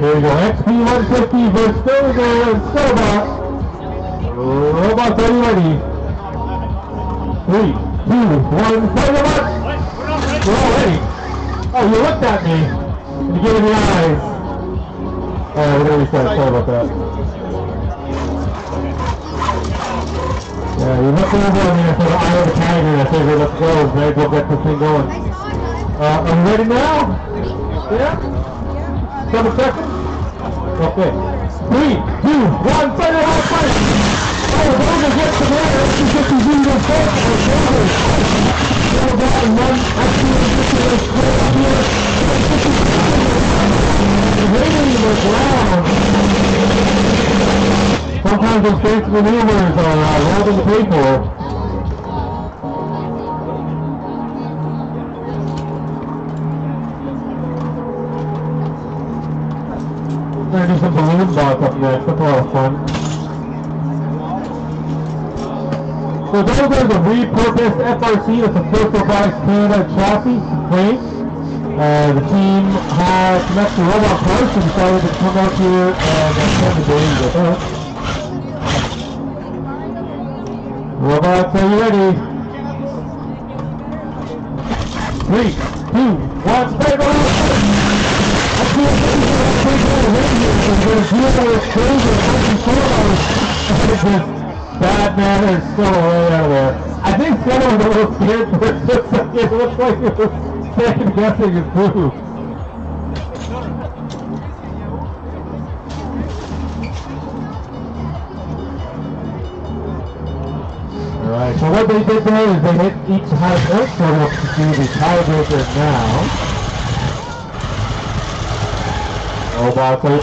Here we go. XP 150 versus and Sobot. Robots, are you ready? Three, two, one, the mark! We're all ready. Oh, you looked at me. You gave me the eyes. Alright, we're gonna restart. Sorry about that. Yeah, you looked over at me and said, eye of the tiger. I figured, let's go. Maybe we'll get this thing going. Uh, are you ready now? Yeah? Seven seconds? Okay. Three, two, one, fight it out, fight! Oh, Boga gets the man. Actually gets lead in front. Well done, man. Actually, this is a square here. Waiting the ground. Sometimes those basic maneuvers are uh, rolled in the paper. We're gonna do some balloon up next. A fun. So those are the repurposed FRC, that's a First Robotics Canada chassis frame. Uh, the team has some extra robot and decided to come out here and spend the day with us. Robots, are you ready? Three, two, one, play the radio from this. You are crazy. I'm Bad man is still way out of there. I think someone was a little scared for a second. It looks like he was second guessing his move. Alright, so what they did there is they hit each house out, so we'll do the tiebreaker now. Robots are...